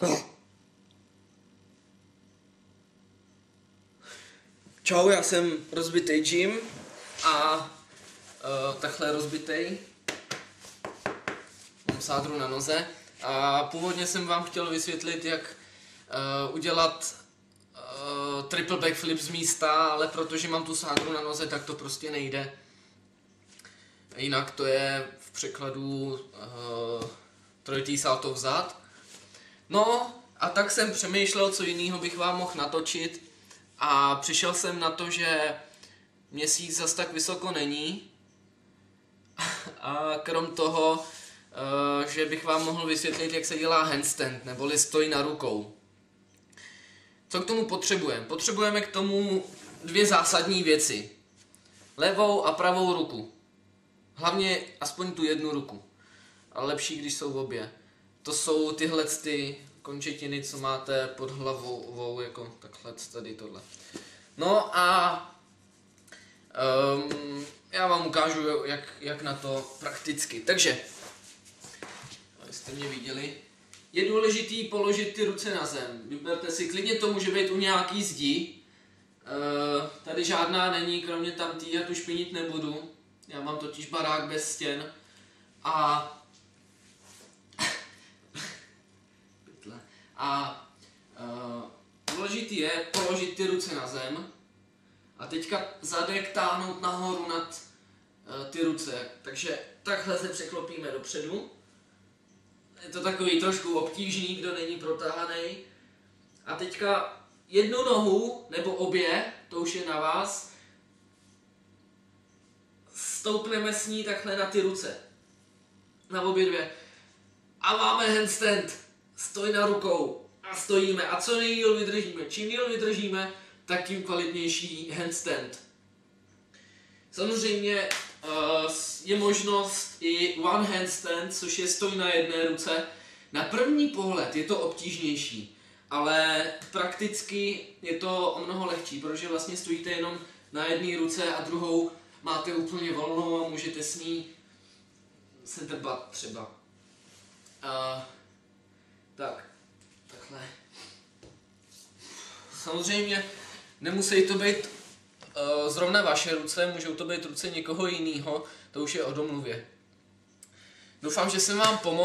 Čau, já jsem rozbitý Jim a uh, takhle rozbitý. Mám sádru na noze a původně jsem vám chtěl vysvětlit, jak uh, udělat uh, triple backflip z místa, ale protože mám tu sádru na noze, tak to prostě nejde. Jinak to je v překladu uh, trojitý salto vzad. No a tak jsem přemýšlel, co jiného bych vám mohl natočit a přišel jsem na to, že měsíc zas tak vysoko není a krom toho, uh, že bych vám mohl vysvětlit, jak se dělá handstand, neboli stojí na rukou. Co k tomu potřebujeme? Potřebujeme k tomu dvě zásadní věci. Levou a pravou ruku. Hlavně aspoň tu jednu ruku. Ale lepší, když jsou obě. To jsou tyhle ty končetiny, co máte pod hlavou, jako takhle tady tohle. No a um, já vám ukážu, jak, jak na to prakticky. Takže, abyste mě viděli, je důležitý položit ty ruce na zem. Vyberte si, klidně to může být u nějaký zdi. Uh, tady žádná není, kromě tam tý, já tu špinit nebudu. Já mám totiž barák bez stěn. A A uh, důležitý je položit ty ruce na zem a teďka zadek táhnout nahoru nad uh, ty ruce. Takže takhle se překlopíme dopředu. Je to takový trošku obtížný, kdo není protáhaný. A teďka jednu nohu, nebo obě, to už je na vás, stoupneme s ní takhle na ty ruce. Na obě dvě. A máme handstand stoj na rukou a stojíme. A co nejdíl vydržíme? Čím díl vydržíme, tak tím kvalitnější handstand. Samozřejmě uh, je možnost i one handstand, což je stoj na jedné ruce. Na první pohled je to obtížnější, ale prakticky je to o mnoho lehčí, protože vlastně stojíte jenom na jedné ruce a druhou máte úplně volnou a můžete s ní se drbat třeba. Uh, tak, takhle. Samozřejmě nemusí to být uh, zrovna vaše ruce, můžou to být ruce někoho jiného, to už je o domluvě. Doufám, že jsem vám pomohl.